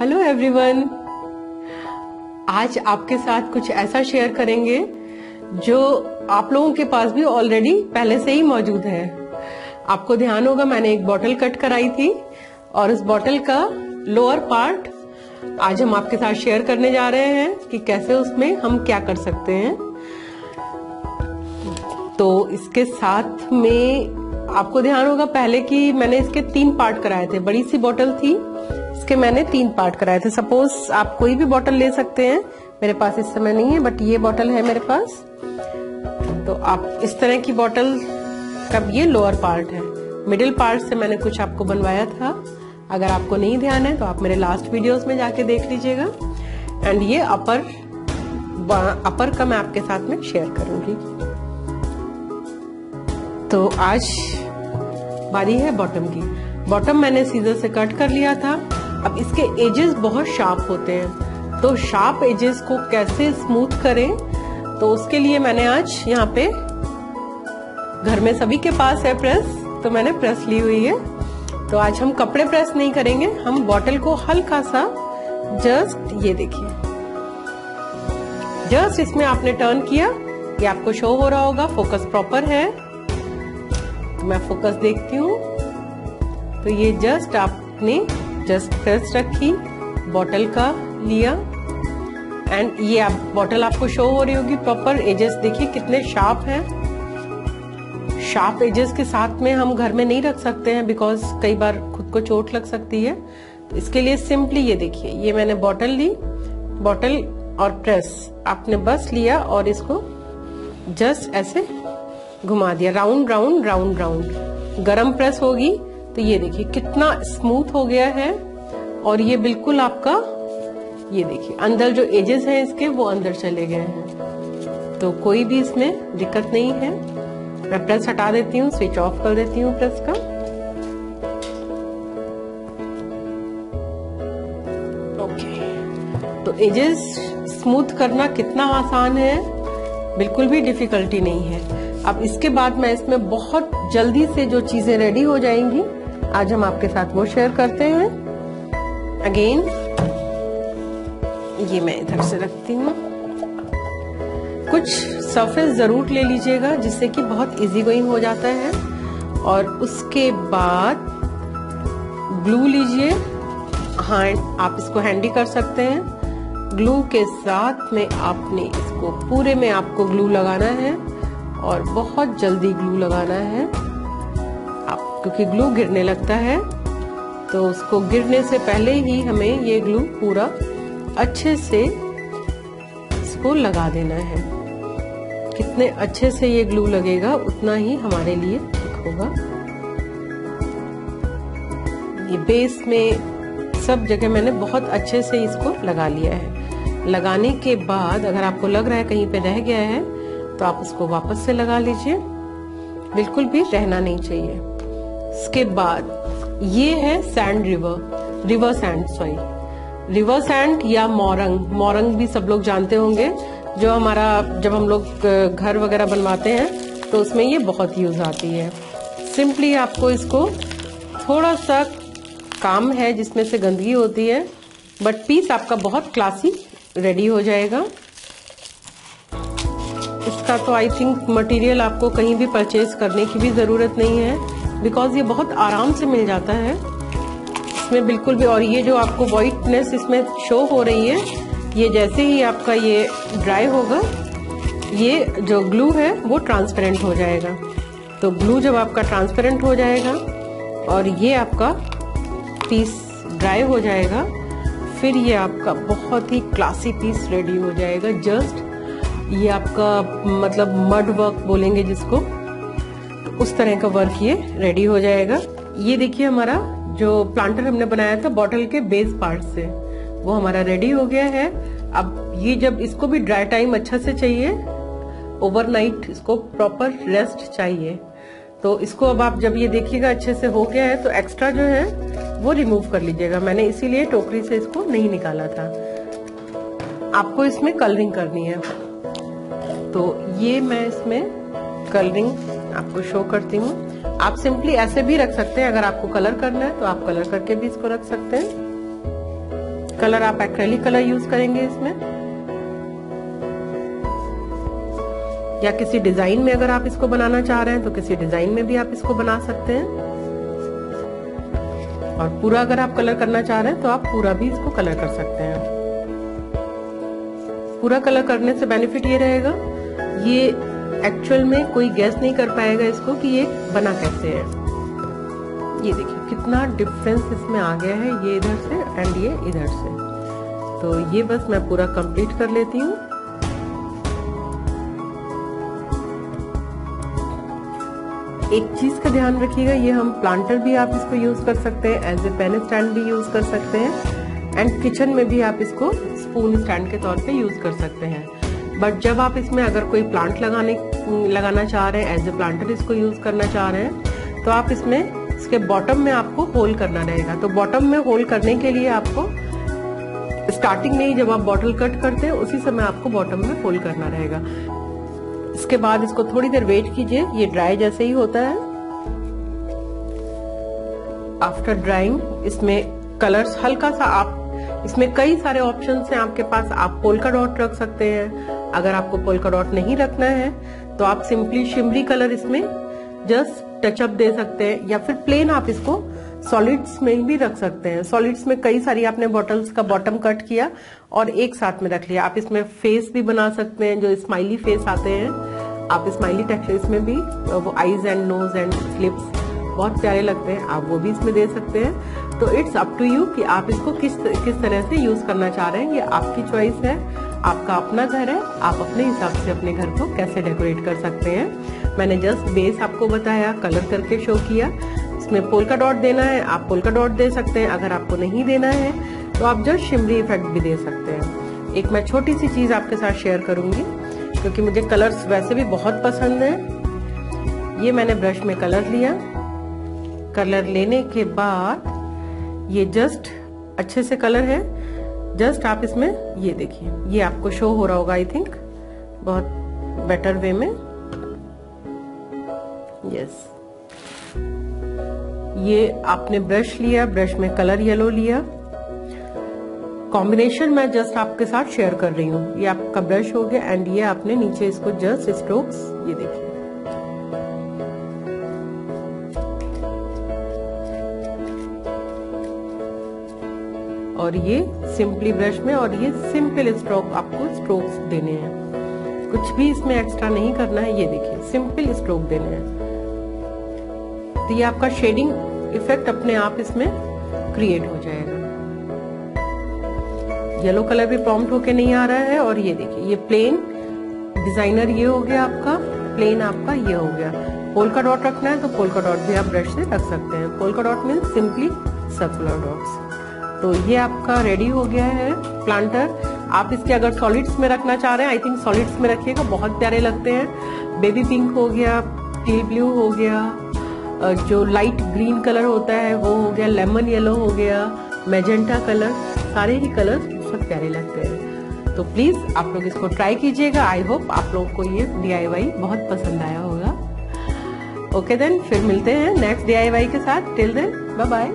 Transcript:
Hello everyone आज आपके साथ कुछ ऐसा शेयर करेंगे जो आप लोगों के पास भी ऑलरेडी पहले से ही मौजूद है। आपको ध्यान होगा, मैंने एक बॉटल कट कराई थी और उस बॉटल का लोअर पार्ट आज हम आपके साथ शेयर करने जा रहे हैं कि कैसे उसमें हम क्या कर सकते हैं। तो इसके साथ में आपको ध्यान होगा, पहले कि मैंने इसके तीन पार्ट कराए थे, बड़ी सी बोतल थी इसके मैंने तीन पार्ट कराए थे। सपोज़ आप कोई भी बोतल ले सकते हैं। मेरे पास इस समय नहीं है बट ये बोतल है मेरे पास। तो आप इस तरह की बॉटल का ये लोअर पार्ट है। मिडिल पार्ट से मैंने कुछ आपको बनवाया था। अगर आपको नहीं ध्यान है तो आप मेरे लास्ट वीडियोस में जाके देख लीजिएगा। एंड ये अपर अपर का मैं आपके साथ में शेयर करूँगी। तो आज बारी है बॉटम की। बॉटम मैंने सीजर से कट कर लिया था। अब इसके एजेस बहुत शार्प होते हैं। तो शार्प एजेस को कैसे स्मूथ करें? तो उसके लिए मैंने आज यहाँ पे घर में सभी के पास है प्रेस तो मैंने प्रेस ली हुई है। तो आज हम कपड़े प्रेस नहीं करेंगे, हम बॉटल को हल्का सा जस्ट ये देखिए। जस्ट इसमें आपने टर्न किया, ये आपको शो हो रहा होगा फोकस प्रॉपर है। तो मैं फोकस देखती हूँ। तो ये जस्ट आपने जस्ट प्रेस रखी बॉटल का लिया एंड ये आप बॉटल आपको शो हो रही होगी प्रॉपर एजेस देखिए कितने शार्प हैं। शार्प एजेस के साथ में हम घर में नहीं रख सकते हैं बिकॉज़ कई बार खुद को चोट लग सकती है। तो इसके लिए सिंपली ये देखिए, ये मैंने बॉटल ली बॉटल और प्रेस आपने बस लिया और इसको जस्ट ऐसे घुमा दिया। राउंड राउंड राउंड राउंड गरम प्रेस होगी तो ये देखिए, कितना स्मूथ हो गया है और ये बिल्कुल आपका, ये देखिए, अंदर जो एजेस हैं इसके, वो अंदर चले गए हैं। तो कोई भी इसमें दिक्कत नहीं है। मैं प्रेस हटा देती हूँ स्विच ऑफ़ कर देती हूँ प्रेस का। ओके तो एजेस स्मूथ करना कितना आसान है? बिल्कुल भी डिफिकल्टी नहीं है। अब इसके बाद मैं इसमें बहुत जल्दी से जो चीज़ें रेडी हो जाएँगी आज हम आपके साथ वो शेयर करते हैं। अगेन ये मैं इधर से रखती हूँ। कुछ सरफेस ज़रूर ले लीजिएगा, जिससे कि बहुत इजी गोइंग हो जाता है। और उसके बाद ग्लू लीजिए। हैंड आप इसको हैंडी कर सकते हैं। ग्लू के साथ में आपने इसको, पूरे में आपको ग्लू लगाना है। और बहुत जल्दी ग्लू लगाना है। क्योंकि ग्लू गिरने लगता है तो उसको गिरने से पहले ही हमें ये ग्लू पूरा अच्छे से इसको लगा देना है। कितने अच्छे से ये ग्लू लगेगा, उतना ही हमारे लिए ठीक होगा। ये बेस में सब जगह मैंने बहुत अच्छे से इसको लगा लिया है। लगाने के बाद अगर आपको लग रहा है कहीं पे रह गया है तो आप उसको वापस से लगा लीजिए। बिल्कुल भी रहना नहीं चाहिए। इसके बाद, ये है sand river river sand sorry river sand या मोरंग मोरंग भी सब लोग जानते होंगे, जो हमारा, जब हम लोग घर वगैरह बनवाते हैं तो उसमें ये बहुत यूज़ आती है। सिंपली आपको इसको थोड़ा सा काम है जिसमें से गंदगी होती है बट पीस आपका बहुत क्लासी रेडी हो जाएगा। इसका तो आई थिंक मटेरियल आपको कहीं भी परचेज करने की भी ज़रूरत नहीं है। बिकॉज़ ये बहुत आराम से मिल जाता है। इसमें बिल्कुल भी, और ये जो आपको वाइटनेस इसमें शो हो रही है, ये जैसे ही आपका ये ड्राई होगा, ये जो ग्लू है, वो ट्रांसपेरेंट हो जाएगा। तो ग्लू जब आपका ट्रांसपेरेंट हो जाएगा, और ये आपका पीस ड्राई हो जाएगा, फिर ये आपका बहुत ही क्लासी पीस रेडी हो जाएगा। जस्ट ये आपका मतलब मड वर्क बोलेंगे जिसको उस तरह का वर्क ये रेडी हो जाएगा। ये देखिए हमारा जो प्लांटर हमने बनाया था बॉटल के बेस पार्ट से, वो हमारा रेडी हो गया है। अब ये जब इसको भी ड्राई टाइम अच्छा से चाहिए ओवरनाइट इसको प्रॉपर रेस्ट चाहिए। तो इसको अब आप जब ये देखिएगा अच्छे से हो गया है तो एक्स्ट्रा जो है, वो रिमूव कर लीजिएगा। मैंने इसीलिए टोकरी से इसको नहीं निकाला था। आपको इसमें कलरिंग करनी है। तो ये मैं इसमें कलरिंग आपको शो करती हूँ। आप सिंपली ऐसे भी रख सकते हैं, अगर आपको कलर करना है तो आप कलर करके भी इसको रख सकते हैं। कलर आप एक्रेलिक कलर यूज़ करेंगे इसमें। या किसी डिज़ाइन में अगर आप इसको बनाना चाह रहे हैं तो किसी डिज़ाइन में भी आप इसको बना सकते हैं। और पूरा अगर आप कलर करना चाह रहे हैं तो आप पूरा भी इसको कलर कर सकते हैं। पूरा कलर करने से बेनिफिट ये रहेगा, ये एक्चुअल में कोई गैस नहीं कर पाएगा इसको कि ये बना कैसे है। ये देखिए, कितना डिफरेंस इसमें आ गया है, ये इधर से एंड ये इधर से। तो ये बस मैं पूरा कंप्लीट कर लेती हूँ। एक चीज़ का ध्यान रखिएगा, ये हम प्लांटर भी आप इसको यूज़ कर सकते हैं एज ए पेन स्टैंड भी यूज़ कर सकते हैं एंड किचन में भी आप इसको स्पून स्टैंड के तौर पे यूज़ कर सकते हैं। बट जब आप इसमें अगर कोई प्लांट लगाने लगाना चाह रहे हैं एज ए प्लांटर इसको यूज़ करना चाह रहे हैं तो आप इसमें, इसके बॉटम में आपको होल करना रहेगा। तो बॉटम में होल करने के लिए आपको स्टार्टिंग में ही जब आप बॉटल कट करते हैं, उसी समय आपको बॉटम में होल करना रहेगा। इसके बाद इसको थोड़ी देर वेट कीजिए, ये ड्राई जैसे ही होता है। आफ्टर ड्राइंग इसमें कलर्स हल्का सा आप, इसमें कई सारे ऑप्शन हैं आपके पास, आप पोलका डॉट रख सकते हैं। अगर आपको पोलका डॉट नहीं रखना है तो आप सिंपली शिमरी कलर इसमें जस्ट टचअप दे सकते हैं, या फिर प्लेन आप इसको सॉलिड्स में भी रख सकते हैं। सॉलिड्स में कई सारी आपने बॉटल्स का बॉटम कट किया और एक साथ में रख लिया। आप इसमें फेस भी बना सकते हैं, जो स्माइली फेस आते हैं। आप स्माइली टेक्सचर इसमें भी वो eyes and nose and lips बहुत प्यारे लगते हैं। आप वो भी इसमें दे सकते हैं। तो इट्स अप टू यू कि आप इसको किस किस तरह से यूज़ करना चाह रहे हैं। ये आपकी चॉइस है। आपका अपना घर है, आप अपने हिसाब से अपने घर को कैसे डेकोरेट कर सकते हैं? मैंने जस्ट बेस आपको बताया कलर करके शो किया। इसमें पोलका डॉट देना है, आप पोलका डॉट दे सकते हैं। अगर आपको नहीं देना है तो आप जस्ट शिमरी इफ़ेक्ट भी दे सकते हैं। एक मैं छोटी सी चीज़ आपके साथ शेयर करूँगी, क्योंकि मुझे कलर्स वैसे भी बहुत पसंद है। ये मैंने ब्रश में कलर लिया। कलर लेने के बाद ये जस्ट अच्छे से कलर है। जस्ट आप इसमें ये देखिए। ये आपको शो हो रहा होगा आई थिंक बहुत बेटर वे में। यस. ये आपने ब्रश लिया ब्रश में कलर येलो लिया। कॉम्बिनेशन मैं जस्ट आपके साथ शेयर कर रही हूँ। ये आपका ब्रश हो गया एंड ये आपने नीचे इसको जस्ट स्ट्रोक्स ये देखिए। और ये सिंपली ब्रश में और ये सिंपल स्ट्रोक आपको स्ट्रोक्स देने हैं। कुछ भी इसमें एक्स्ट्रा नहीं करना है, ये देखिए सिंपल स्ट्रोक देने हैं। तो ये आपका शेडिंग इफ़ेक्ट अपने आप इसमें क्रिएट हो जाएगा। येलो कलर भी प्रॉम्प्ट होके नहीं आ रहा है और ये देखिए, ये प्लेन डिज़ाइनर ये हो गया आपका प्लेन आपका ये हो गया। पोलका डॉट रखना है तो पोलका डॉट भी आप ब्रश से रख सकते हैं। Polka dot mean simply circular dots तो ये आपका रेडी हो गया है प्लांटर आप इसके अगर सॉलिड्स में रखना चाह रहे हैं आई थिंक सॉलिड्स में रखिएगा, बहुत प्यारे लगते हैं. बेबी पिंक हो गया टी ब्लू हो गया जो लाइट ग्रीन कलर होता है, वो हो गया लेमन येलो हो गया मेजेंटा कलर सारे ही कलर बहुत प्यारे लगते हैं. तो प्लीज़ आप लोग इसको ट्राई कीजिएगा. आई होप आप लोग को ये डीआईवाई बहुत पसंद आया होगा. ओके देन फिर मिलते हैं नेक्स्ट डीआईवाई के साथ. Till then bye bye